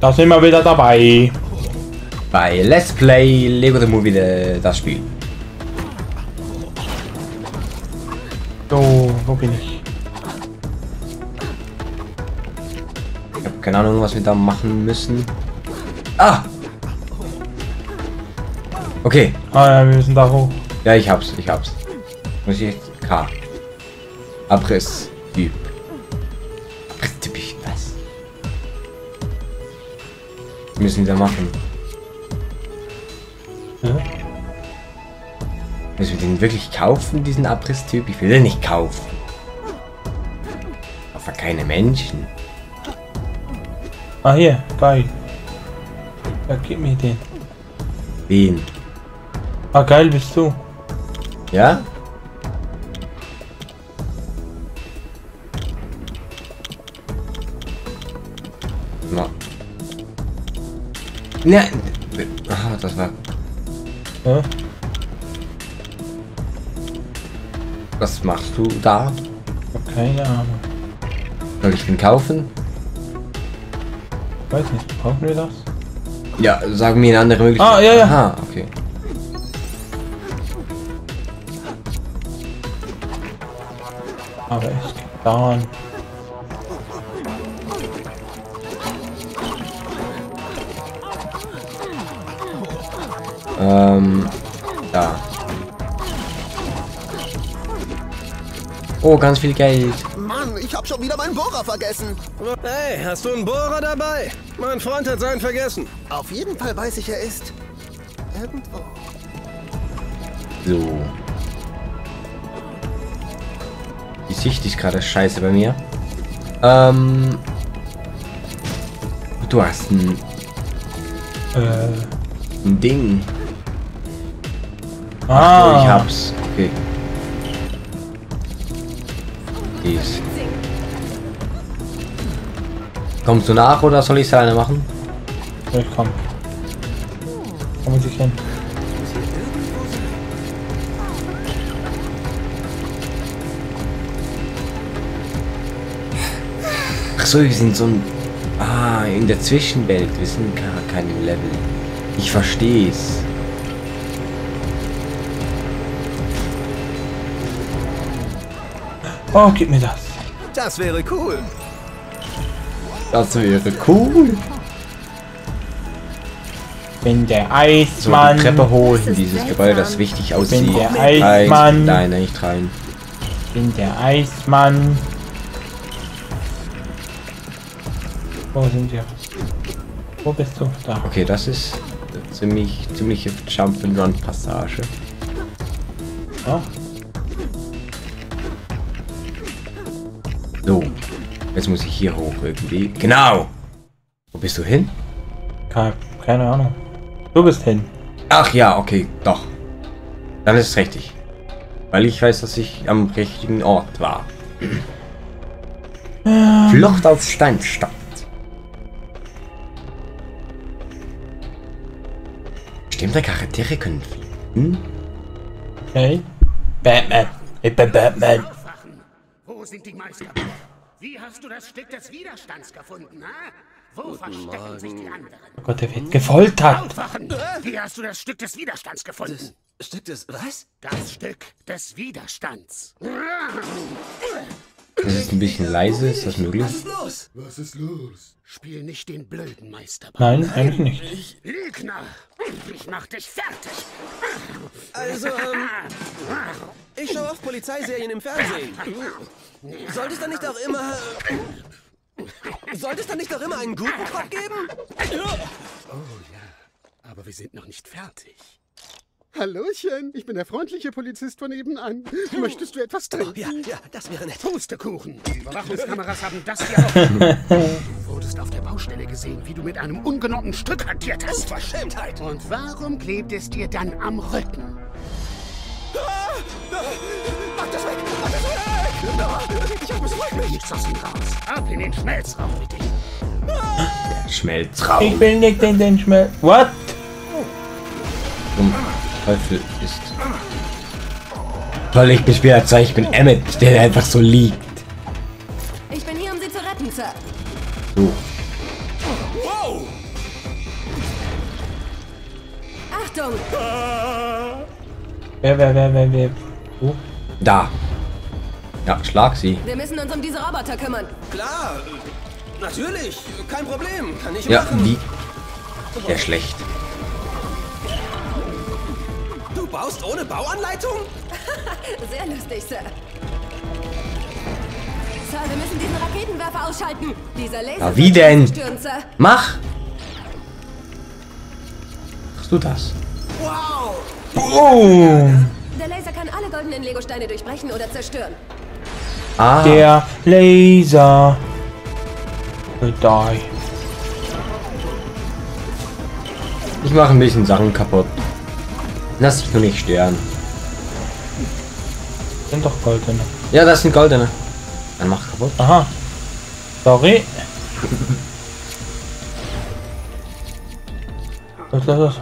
Da sind wir wieder dabei. Bei Let's Play Lego The Movie äh, das Spiel. So, wo bin ich? Ich habe keine Ahnung, was wir da machen müssen. Ah! Okay. Ah ja, wir müssen da hoch. Ja, ich hab's, ich hab's. Muss ich jetzt K. Abriss. Typ. Müssen wir da machen? Ja. Müssen wir den wirklich kaufen, diesen Abriss-Typ? Ich will den nicht kaufen. Aber keine Menschen. Ah hier, geil. Ja, gib mir den. Wen? Ah geil bist du. Ja? Ne. Ah, das war. Ja? Was machst du da? Hab keine Ahnung. Soll ich den kaufen? Weiß nicht, brauchen wir das? Ja, sag mir eine andere Möglichkeit. Ah, ja, ja. Aha, okay. Aber echt getan. Ähm, da. Oh, ganz viel Geld. Mann, ich hab schon wieder meinen Bohrer vergessen. Hey, hast du einen Bohrer dabei? Mein Freund hat seinen vergessen. Auf jeden Fall weiß ich, er ist irgendwo. So. Die Sicht ist gerade scheiße bei mir. Ähm. Du hast ein, Äh. ein Ding. Ah, Oh, ich hab's. Okay. Dies. Kommst du nach oder soll ich es alleine machen? Ich komm. Wo muss ich hin? Ach so, wir sind so ein. Ah, in der Zwischenwelt. Wir sind gar kein Level. Ich versteh's. Oh, gib mir das. Das wäre cool. Das wäre cool. Bin der So, Eismann. die Treppe hoch in dieses Gebäude, das wichtig aussieht. der Eins, Eismann. Nein, nicht rein. Bin der Eismann. Wo sind wir? Wo bist du? Da. Okay, das ist eine ziemlich, ziemliche Jump-and-Run-Passage. Ja. So, jetzt muss ich hier hoch irgendwie. Genau! Wo bist du hin? Keine, Ahnung. Du bist hin. Ach ja, okay, doch. Dann ist es richtig. Weil ich weiß, dass ich am richtigen Ort war. Flucht auf Steinstadt. Bestimmte Charaktere können fliegen. Okay. Batman. Ich bin Batman. Sind die Meister? Wie hast du das Stück des Widerstands gefunden, ha? Wo verstecken sich die anderen? Oh Gott, der wird gefoltert. Aufwachen! Wie hast du das Stück des Widerstands gefunden? Stück des. Was? Das Stück des Widerstands. Das ist ein bisschen leise, ist das möglich? Los! Was ist los? Spiel nicht den blöden Meister. Nein, eigentlich nicht. Lügner! Ich mach dich fertig! Also, ähm. Ich schaue oft Polizeiserien im Fernsehen. Sollte es dann nicht auch immer. Sollte es dann nicht auch immer einen guten Cop geben? Aber wir sind noch nicht fertig. Hallöchen, ich bin der freundliche Polizist von nebenan. Möchtest du etwas Oh, trinken? ja, ja, das wäre nett. Pustekuchen! Die Überwachungskameras haben das hier auch. Du wurdest auf der Baustelle gesehen, wie du mit einem ungenommenen Stück hantiert hast. Verschämtheit! Und warum klebt es dir dann am Rücken? Mach das weg! Mach das weg! Ich hab es freut mich! Nichts aus ihm raus. Ab in den Schmelzraum mit dir. Schmelzraum. Ich will nicht in den Schmelz. What? Teufel ist. Toll, ich bin Spieler 2, ich bin Emmet, der einfach so liegt. Ich bin hier, um sie zu retten, Sir. So. Wow. Achtung! Wer, wer, wer, wer, wer? Wo? Da. Ja, schlag sie. Wir müssen uns um diese Roboter kümmern. Klar, natürlich, kein Problem, kann ich ja, machen. Ja, die. Sehr schlecht. Baust ohne Bauanleitung? Sehr lustig, Sir. Sir, wir müssen diesen Raketenwerfer ausschalten. Dieser Laser Ja, wie denn? zerstören, Sir. Mach! Machst du das? Wow! Boom! Der Laser kann alle goldenen Legosteine durchbrechen oder zerstören. Ah, Der Laser. Will die. ich mache ein bisschen Sachen kaputt. Lass dich nur nicht stören. Sind doch goldene. Ja, das sind goldene. Dann mach kaputt. Aha. Sorry. Was ist das?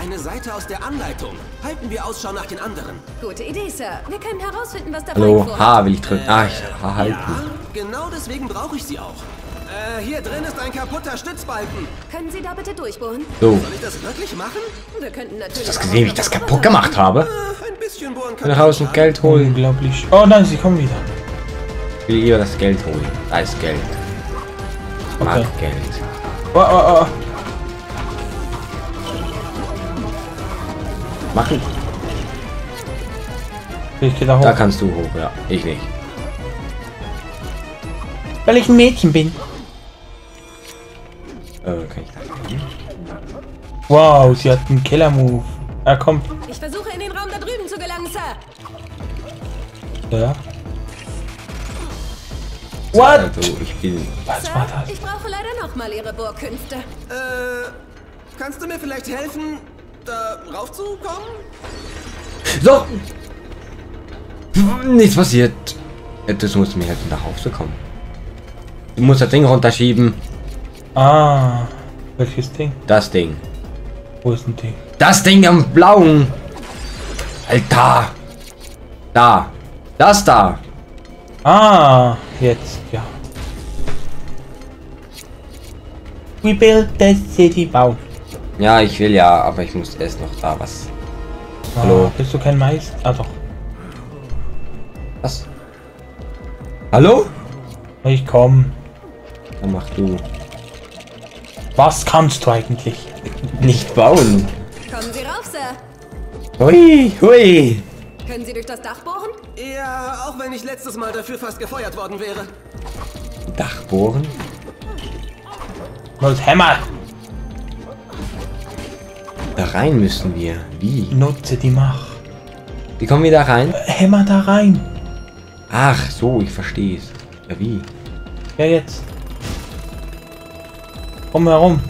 Eine Seite aus der Anleitung. Halten wir Ausschau nach den anderen. Gute Idee, Sir. Wir können herausfinden, was der Hallo. H will ich drücken. Ah, ich H halten. Ja, genau deswegen brauche ich sie auch. Äh, hier drin ist ein kaputter Stützbalken. Können Sie da bitte durchbohren? So. Soll ich das wirklich machen? Wir könnten natürlich. Hast du gesehen, wie ich das kaputt gemacht habe? Äh, ein bisschen bohren kann Nach Hause Geld holen. Unglaublich. Oh nein, sie kommen wieder. Ich will lieber das Geld holen. Da ist Geld. Ich mag Okay. Geld. Oh, oh, oh. Machen. Ich geh da hoch. Da kannst du hoch, ja. Ich nicht. Weil ich ein Mädchen bin. Äh, kann ich das? Wow, sie hat einen Killer-Move. Er kommt. schauen. Ich versuche in den Raum da drüben zu gelangen, Sir. Ja. What? Also, ich bin. Was Sir, war das? ich brauche leider nochmal Ihre Bohrkünfte. Äh, kannst du mir vielleicht helfen, da raufzukommen? So! Nichts passiert. Das muss mir helfen, da raufzukommen. Du musst das Ding runterschieben. Ah. Welches Ding? Das Ding. Wo ist ein Ding? Das Ding am blauen. Alter. Da. Das da. Ah, jetzt, ja. We built the city Bau. Ja, ich will ja, aber ich muss erst noch da was. Ah, Hallo. Bist du kein Meister? Ah doch. Was? Hallo? Ich komm. Dann mach du. Was kannst du eigentlich? Nicht bauen. Kommen Sie rauf, Sir. Hui, hui. Können Sie durch das Dach bohren? Ja, auch wenn ich letztes Mal dafür fast gefeuert worden wäre. Dach bohren? Los, Hammer! Da rein müssen wir. Wie? Nutze die Macht. Wie kommen wir da rein? Hammer da rein. Ach so, ich verstehe es. Ja, wie? Ja, jetzt. Komm herum.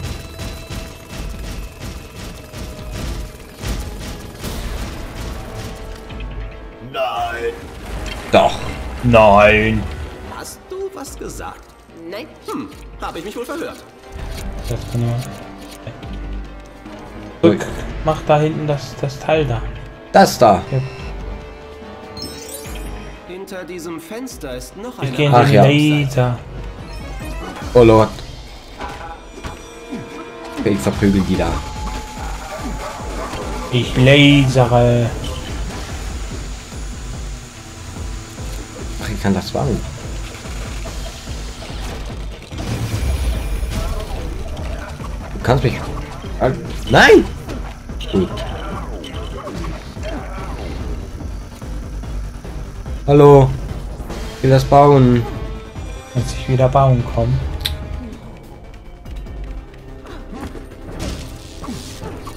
Doch. Nein. Hast du was gesagt? Nein. Hm, habe ich mich wohl verhört. Das kann man. Rück. Mach da hinten das, das Teil da. Das da. Hinter diesem Fenster ist noch Ich eine gehe in Ach ja. Oh Lord. Ich verprügel die da. Ich lasere. Ach, ich kann das bauen. Du kannst mich. Nein! Gut. Hallo. Ich will das bauen. Als ich wieder bauen komme.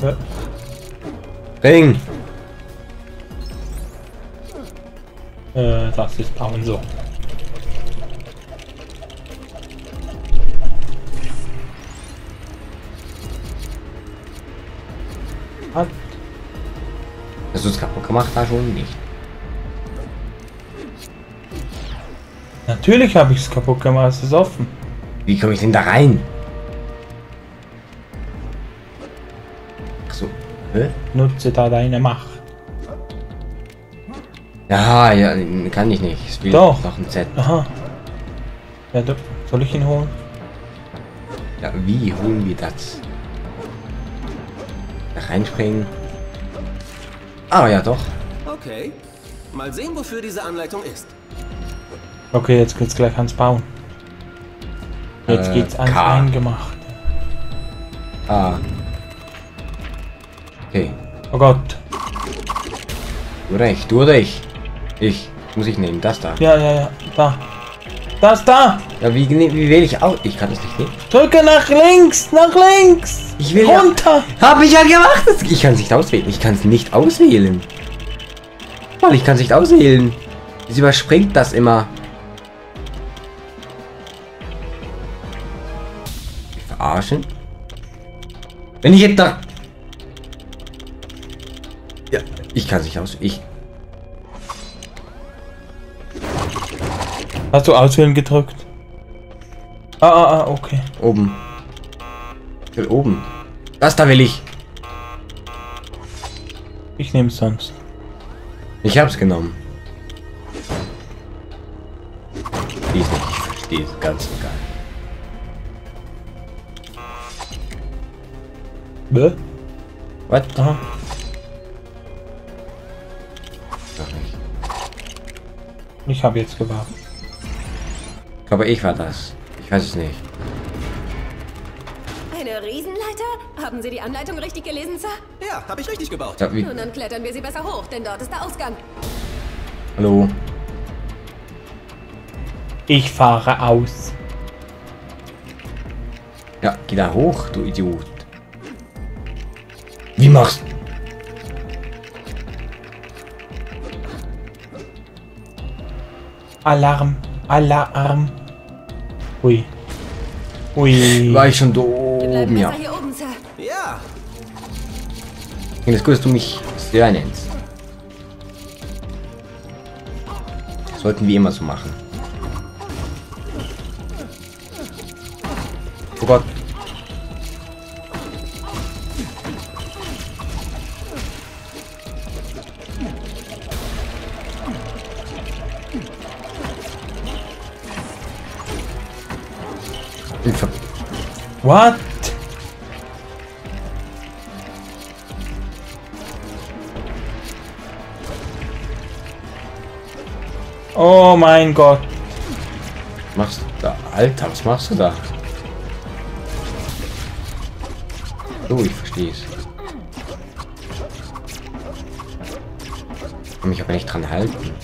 Ja, Ring. Äh, das ist bauen so. Hat Hast du es kaputt gemacht? Da schon nicht. Natürlich habe ich es kaputt gemacht, es ist offen. Wie komme ich denn da rein? Hä? Nutze da deine Macht. Ja, ja, kann ich nicht. Ich will Doch. noch ein Set. Aha. Ja, doch. Soll ich ihn holen? Ja, wie holen wir das? Da reinspringen. Ah, ja doch. Okay. Mal sehen, wofür diese Anleitung ist. Okay, jetzt geht's gleich ans Bauen. Jetzt Äh, geht's ans K. Eingemachte. Ah. Okay. Oh Gott. Du recht, du recht. Ich. Muss ich nehmen, das da. Ja, ja, ja. Da. Das da. Ja, wie, ne- wie wähle ich aus? Ich kann das nicht nehmen. Drücke nach links. Nach links. Ich will ja- Runter. Hab ich ja gemacht! Ich kann es nicht auswählen. Ich kann es nicht auswählen. Mann, ich kann es nicht auswählen. Sie überspringt das immer. Ich verarschen? Wenn ich jetzt da... ich kann es nicht aus... Ich... Hast du auswählen gedrückt? Ah, ah, ah, okay. Oben. Ich will oben. Das da will ich. Ich nehme es sonst. Ich hab's genommen. Die ist nicht, ich verstehe es ganz und gar nicht. Bäh? Was? Aha. Ich habe jetzt gewartet. Ich glaube, ich war das. Ich weiß es nicht. Eine Riesenleiter? Haben Sie die Anleitung richtig gelesen, Sir? Ja, habe ich richtig gebaut. Ja? Nun, dann klettern wir sie besser hoch, denn dort ist der Ausgang. Hallo? Ich fahre aus. Ja, geh da hoch, du Idiot. Wie machst Alarm. Alarm. Ui. Ui. War ich schon da oben, ja. oben. Ja, Und jetzt gut, dass du mich Sir nennst. Sollten wir immer so machen. Oh Gott. What? Oh mein Gott. Machst du da? Alter, was machst du da? So, ich verstehe es. Kann mich aber nicht dran halten.